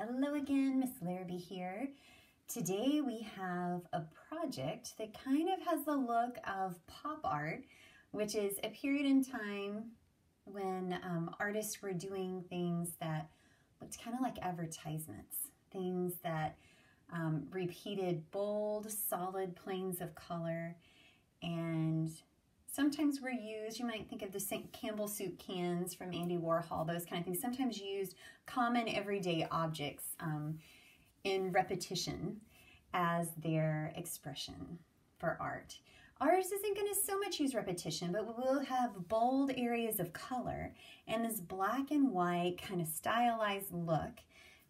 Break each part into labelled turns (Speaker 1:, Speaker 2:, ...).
Speaker 1: Hello again, Miss Larrabee here. Today we have a project that kind of has the look of pop art, which is a period in time when um, artists were doing things that looked kind of like advertisements, things that um, repeated bold, solid planes of color and sometimes were used, you might think of the St. Campbell soup cans from Andy Warhol, those kind of things, sometimes used common everyday objects um, in repetition as their expression for art. Ours isn't going to so much use repetition, but we will have bold areas of color and this black and white kind of stylized look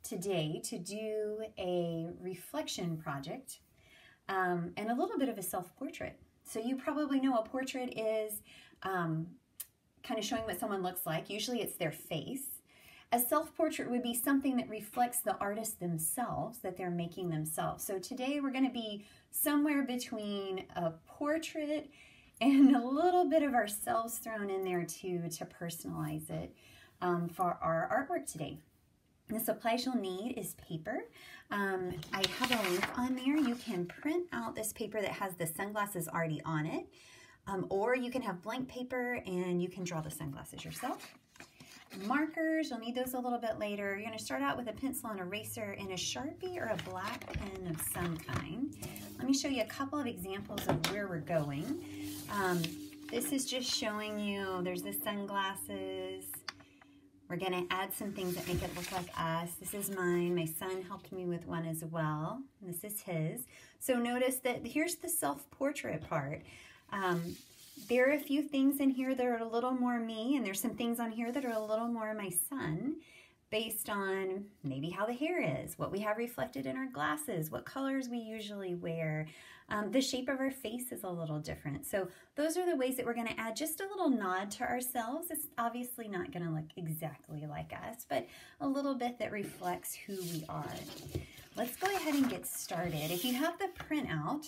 Speaker 1: today to do a reflection project um, and a little bit of a self-portrait. So you probably know a portrait is um, kind of showing what someone looks like. Usually it's their face. A self-portrait would be something that reflects the artist themselves, that they're making themselves. So today we're going to be somewhere between a portrait and a little bit of ourselves thrown in there too to personalize it um, for our artwork today. The supplies you'll need is paper. Um, I have a link on there. You can print out this paper that has the sunglasses already on it. Um, or you can have blank paper and you can draw the sunglasses yourself. Markers, you'll need those a little bit later. You're to start out with a pencil and eraser and a Sharpie or a black pen of some kind. Let me show you a couple of examples of where we're going. Um, this is just showing you, there's the sunglasses, we're going to add some things that make it look like us. This is mine. My son helped me with one as well. This is his. So notice that here's the self-portrait part. Um, there are a few things in here that are a little more me, and there's some things on here that are a little more my son based on maybe how the hair is, what we have reflected in our glasses, what colors we usually wear, um, the shape of our face is a little different. So those are the ways that we're going to add just a little nod to ourselves. It's obviously not going to look exactly like us, but a little bit that reflects who we are. Let's go ahead and get started. If you have the printout,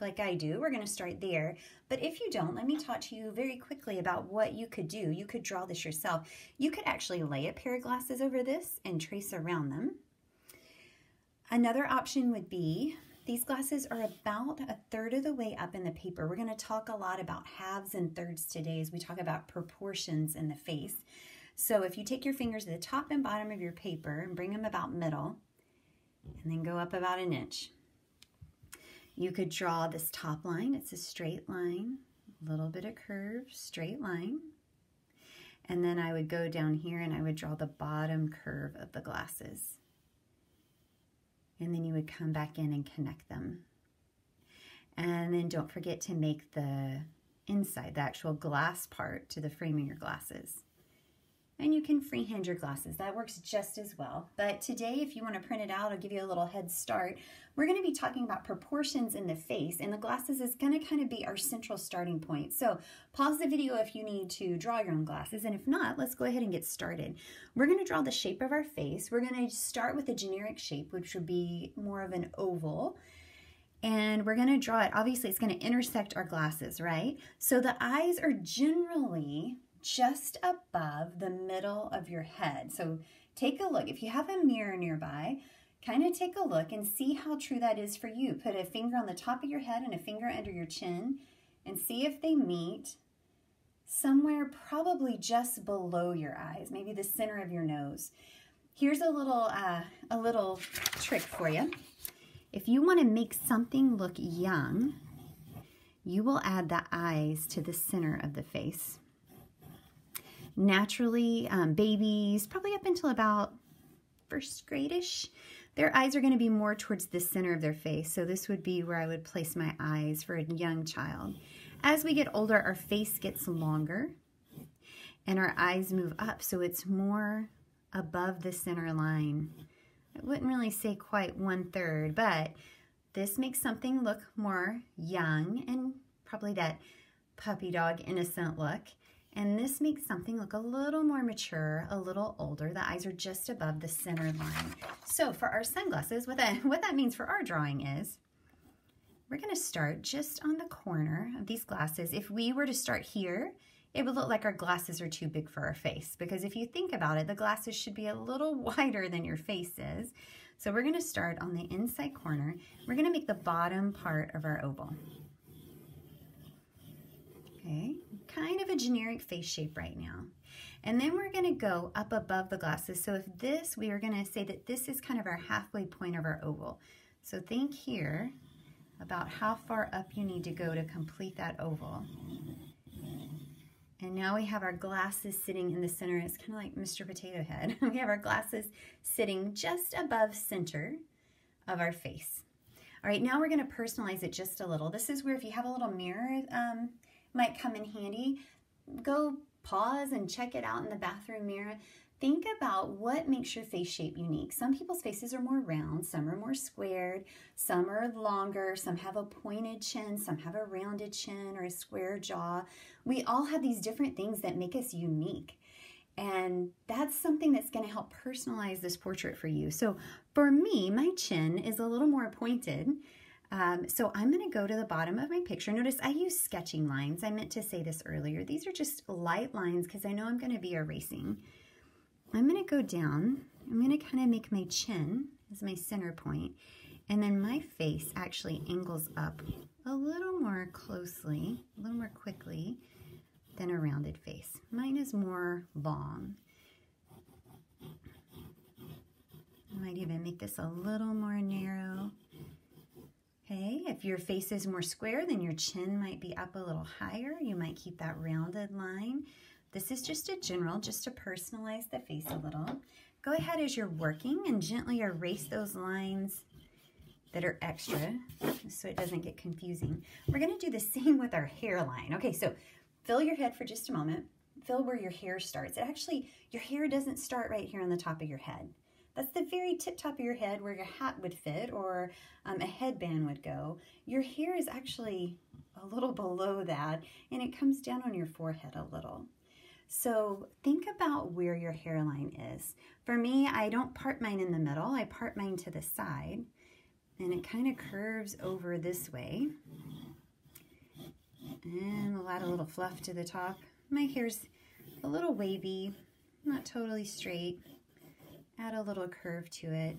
Speaker 1: like I do, we're going to start there. But if you don't, let me talk to you very quickly about what you could do. You could draw this yourself. You could actually lay a pair of glasses over this and trace around them. Another option would be these glasses are about a third of the way up in the paper. We're going to talk a lot about halves and thirds today as we talk about proportions in the face. So if you take your fingers to the top and bottom of your paper and bring them about middle, and then go up about an inch. You could draw this top line. It's a straight line, a little bit of curve, straight line. And then I would go down here and I would draw the bottom curve of the glasses and then you would come back in and connect them. And then don't forget to make the inside, the actual glass part to the frame of your glasses. And you can freehand your glasses. That works just as well. But today, if you want to print it out, I'll give you a little head start. We're going to be talking about proportions in the face, and the glasses is going to kind of be our central starting point. So pause the video if you need to draw your own glasses, and if not, let's go ahead and get started. We're going to draw the shape of our face. We're going to start with a generic shape, which would be more of an oval and we're going to draw it. Obviously, it's going to intersect our glasses, right? So the eyes are generally just above the middle of your head. So take a look. If you have a mirror nearby, kind of take a look and see how true that is for you. Put a finger on the top of your head and a finger under your chin and see if they meet somewhere probably just below your eyes, maybe the center of your nose. Here's a little, uh, a little trick for you. If you want to make something look young, you will add the eyes to the center of the face naturally um, babies, probably up until about first grade-ish, their eyes are going to be more towards the center of their face. So this would be where I would place my eyes for a young child. As we get older, our face gets longer and our eyes move up. So it's more above the center line. I wouldn't really say quite one third, but this makes something look more young and probably that puppy dog innocent look. And this makes something look a little more mature, a little older. The eyes are just above the center line. So for our sunglasses, what that, what that means for our drawing is, we're gonna start just on the corner of these glasses. If we were to start here it would look like our glasses are too big for our face because if you think about it, the glasses should be a little wider than your face is. So we're gonna start on the inside corner. We're gonna make the bottom part of our oval. Okay, kind of a generic face shape right now. And then we're gonna go up above the glasses. So if this, we are gonna say that this is kind of our halfway point of our oval. So think here about how far up you need to go to complete that oval. And now we have our glasses sitting in the center. It's kind of like Mr. Potato Head. we have our glasses sitting just above center of our face. All right, now we're gonna personalize it just a little. This is where if you have a little mirror, um, might come in handy. Go pause and check it out in the bathroom mirror. Think about what makes your face shape unique. Some people's faces are more round, some are more squared, some are longer, some have a pointed chin, some have a rounded chin or a square jaw. We all have these different things that make us unique. And that's something that's going to help personalize this portrait for you. So for me, my chin is a little more pointed. Um, so I'm going to go to the bottom of my picture. Notice I use sketching lines. I meant to say this earlier. These are just light lines because I know I'm going to be erasing. I'm going to go down. I'm going to kind of make my chin as my center point. And then my face actually angles up a little more closely, a little more quickly than a rounded face. Mine is more long. I might even make this a little more narrow. Okay, if your face is more square, then your chin might be up a little higher. You might keep that rounded line. This is just a general, just to personalize the face a little. Go ahead as you're working and gently erase those lines that are extra so it doesn't get confusing. We're gonna do the same with our hairline. Okay, so fill your head for just a moment. Fill where your hair starts. It actually, your hair doesn't start right here on the top of your head. That's the very tip top of your head where your hat would fit or um, a headband would go. Your hair is actually a little below that and it comes down on your forehead a little. So think about where your hairline is. For me, I don't part mine in the middle. I part mine to the side and it kind of curves over this way. And we'll add a little fluff to the top. My hair's a little wavy, not totally straight add a little curve to it,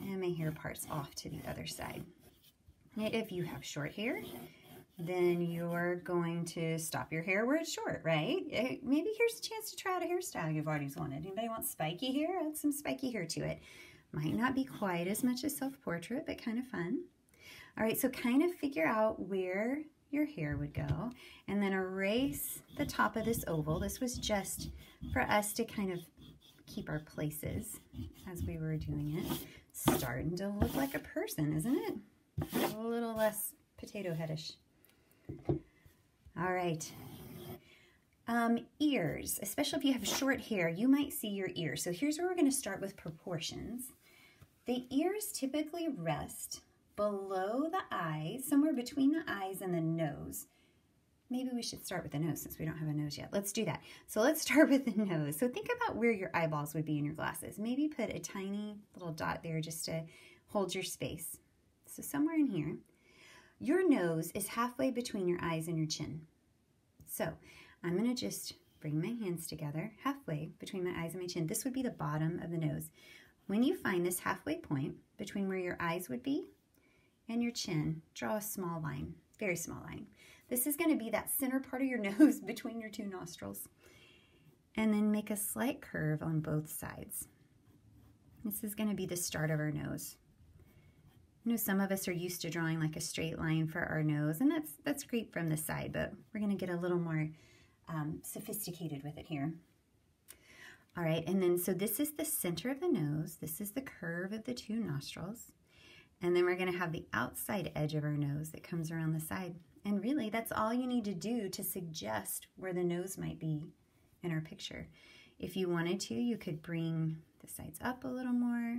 Speaker 1: and my hair parts off to the other side. If you have short hair, then you're going to stop your hair where it's short, right? Eh, maybe here's a chance to try out a hairstyle you've always wanted. Anybody want spiky hair? Add some spiky hair to it. Might not be quite as much as self-portrait, but kind of fun. All right, so kind of figure out where your hair would go and then erase the top of this oval. This was just for us to kind of keep our places as we were doing it. Starting to look like a person, isn't it? A little less potato headish. All right. Um, ears, especially if you have short hair, you might see your ears. So here's where we're going to start with proportions. The ears typically rest below the eyes, somewhere between the eyes and the nose maybe we should start with the nose since we don't have a nose yet. Let's do that. So let's start with the nose. So think about where your eyeballs would be in your glasses. Maybe put a tiny little dot there just to hold your space. So somewhere in here. Your nose is halfway between your eyes and your chin. So I'm going to just bring my hands together halfway between my eyes and my chin. This would be the bottom of the nose. When you find this halfway point between where your eyes would be and your chin, draw a small line, very small line. This is going to be that center part of your nose between your two nostrils. And then make a slight curve on both sides. This is going to be the start of our nose. You know, some of us are used to drawing like a straight line for our nose, and that's, that's great from the side, but we're going to get a little more um, sophisticated with it here. All right, and then so this is the center of the nose. This is the curve of the two nostrils. And then we're going to have the outside edge of our nose that comes around the side. And really, that's all you need to do to suggest where the nose might be in our picture. If you wanted to, you could bring the sides up a little more.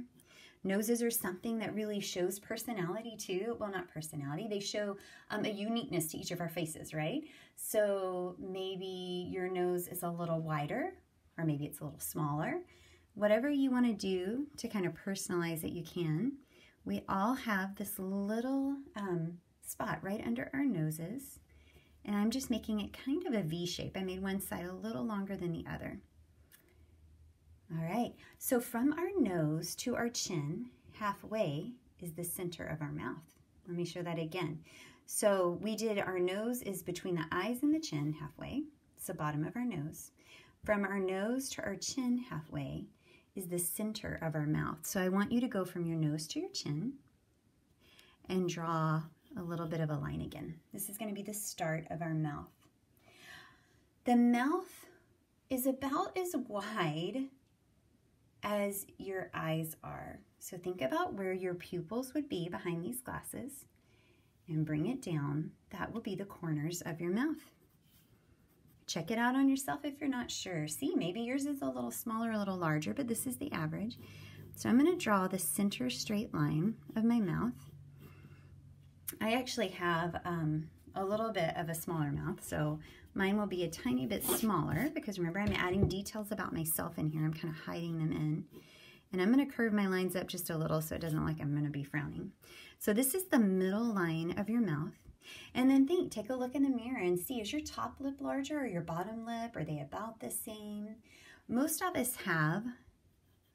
Speaker 1: Noses are something that really shows personality too. Well, not personality, they show um, a uniqueness to each of our faces, right? So maybe your nose is a little wider, or maybe it's a little smaller. Whatever you want to do to kind of personalize it, you can. We all have this little um, spot right under our noses. And I'm just making it kind of a V shape. I made one side a little longer than the other. All right, so from our nose to our chin, halfway is the center of our mouth. Let me show that again. So we did our nose is between the eyes and the chin halfway. It's the bottom of our nose. From our nose to our chin halfway is the center of our mouth. So I want you to go from your nose to your chin and draw a little bit of a line again. This is going to be the start of our mouth. The mouth is about as wide as your eyes are. So think about where your pupils would be behind these glasses and bring it down. That will be the corners of your mouth. Check it out on yourself if you're not sure. See, maybe yours is a little smaller, a little larger, but this is the average. So I'm going to draw the center straight line of my mouth. I actually have um, a little bit of a smaller mouth, so mine will be a tiny bit smaller because remember I'm adding details about myself in here. I'm kind of hiding them in. And I'm going to curve my lines up just a little so it doesn't look like I'm going to be frowning. So this is the middle line of your mouth. And then think, take a look in the mirror and see, is your top lip larger or your bottom lip? Are they about the same? Most of us have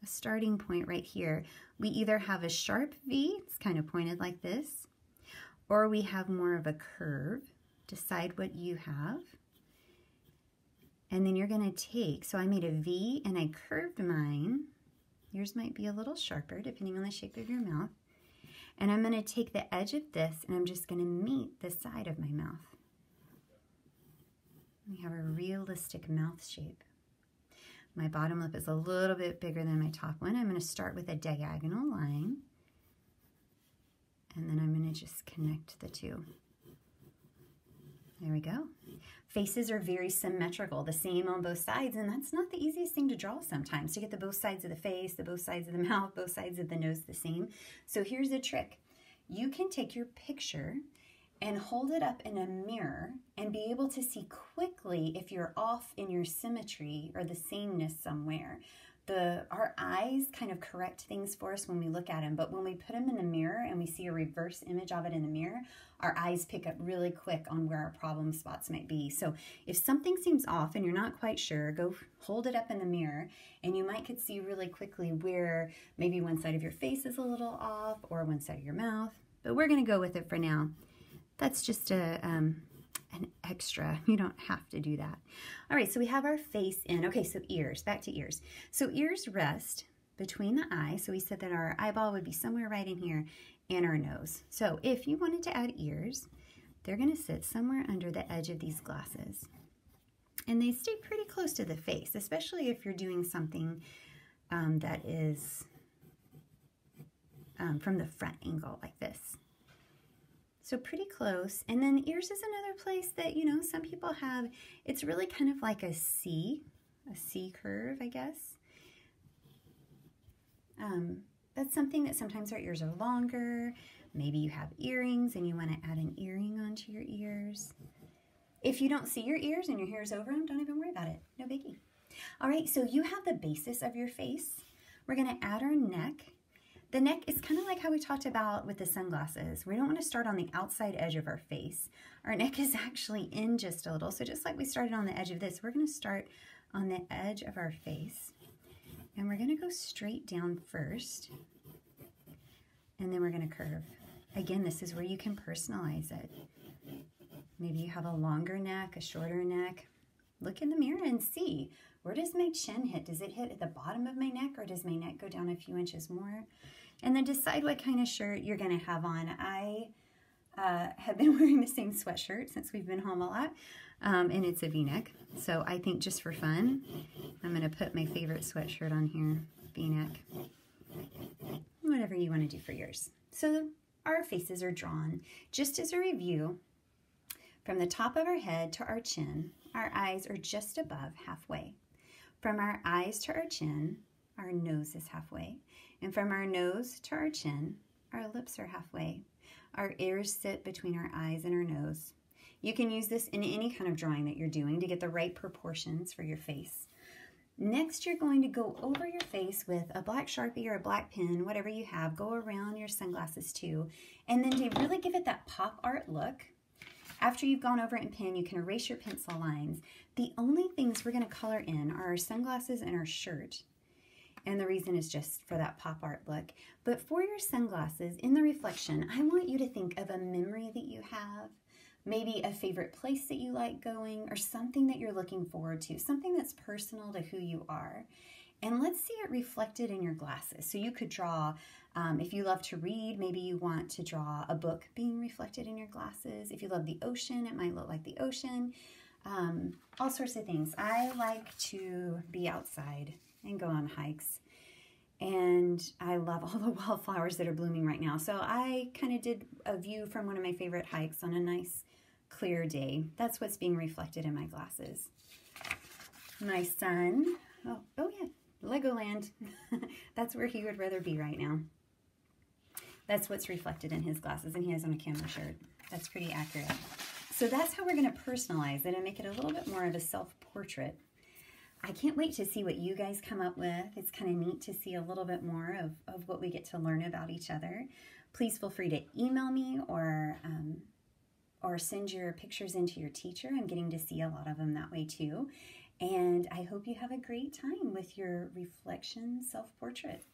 Speaker 1: a starting point right here. We either have a sharp V, it's kind of pointed like this, or we have more of a curve. Decide what you have. And then you're going to take, so I made a V and I curved mine. Yours might be a little sharper depending on the shape of your mouth. And I'm going to take the edge of this and I'm just going to meet the side of my mouth. We have a realistic mouth shape. My bottom lip is a little bit bigger than my top one. I'm going to start with a diagonal line. And then I'm going to just connect the two. There we go. Faces are very symmetrical, the same on both sides, and that's not the easiest thing to draw sometimes, to get the both sides of the face, the both sides of the mouth, both sides of the nose the same. So here's a trick. You can take your picture and hold it up in a mirror and be able to see quickly if you're off in your symmetry or the sameness somewhere the our eyes kind of correct things for us when we look at them but when we put them in the mirror and we see a reverse image of it in the mirror our eyes pick up really quick on where our problem spots might be. So if something seems off and you're not quite sure go hold it up in the mirror and you might could see really quickly where maybe one side of your face is a little off or one side of your mouth but we're going to go with it for now. That's just a um, an extra. You don't have to do that. All right, so we have our face in. Okay, so ears, back to ears. So ears rest between the eyes. So we said that our eyeball would be somewhere right in here and our nose. So if you wanted to add ears, they're going to sit somewhere under the edge of these glasses. And they stay pretty close to the face, especially if you're doing something um, that is um, from the front angle like this. So pretty close. And then ears is another place that, you know, some people have, it's really kind of like a C, a C curve, I guess. Um, that's something that sometimes our ears are longer. Maybe you have earrings and you want to add an earring onto your ears. If you don't see your ears and your hair is over them, don't even worry about it. No biggie. All right, so you have the basis of your face. We're going to add our neck the neck is kind of like how we talked about with the sunglasses. We don't want to start on the outside edge of our face. Our neck is actually in just a little. So just like we started on the edge of this, we're going to start on the edge of our face. And we're going to go straight down first. And then we're going to curve. Again, this is where you can personalize it. Maybe you have a longer neck, a shorter neck. Look in the mirror and see, where does my chin hit? Does it hit at the bottom of my neck or does my neck go down a few inches more? And then decide what kind of shirt you're going to have on. I uh, have been wearing the same sweatshirt since we've been home a lot, um, and it's a v-neck. So I think just for fun, I'm going to put my favorite sweatshirt on here, v-neck. Whatever you want to do for yours. So our faces are drawn. Just as a review, from the top of our head to our chin, our eyes are just above halfway. From our eyes to our chin, our nose is halfway. And from our nose to our chin, our lips are halfway. Our ears sit between our eyes and our nose. You can use this in any kind of drawing that you're doing to get the right proportions for your face. Next, you're going to go over your face with a black Sharpie or a black pen, whatever you have. Go around your sunglasses too. And then to really give it that pop art look, After you've gone over it in pen, you can erase your pencil lines. The only things we're going to color in are our sunglasses and our shirt. And the reason is just for that pop art look. But for your sunglasses, in the reflection, I want you to think of a memory that you have, maybe a favorite place that you like going, or something that you're looking forward to, something that's personal to who you are. And let's see it reflected in your glasses. So you could draw, um, if you love to read, maybe you want to draw a book being reflected in your glasses. If you love the ocean, it might look like the ocean. Um, all sorts of things. I like to be outside and go on hikes. And I love all the wildflowers that are blooming right now. So I kind of did a view from one of my favorite hikes on a nice clear day. That's what's being reflected in my glasses. My son, oh, oh yeah, Legoland. That's where he would rather be right now. That's what's reflected in his glasses, and he has on a camera shirt. That's pretty accurate. So that's how we're going to personalize it and make it a little bit more of a self-portrait. I can't wait to see what you guys come up with. It's kind of neat to see a little bit more of, of what we get to learn about each other. Please feel free to email me or um, or send your pictures into your teacher. I'm getting to see a lot of them that way too. And I hope you have a great time with your reflection self-portrait.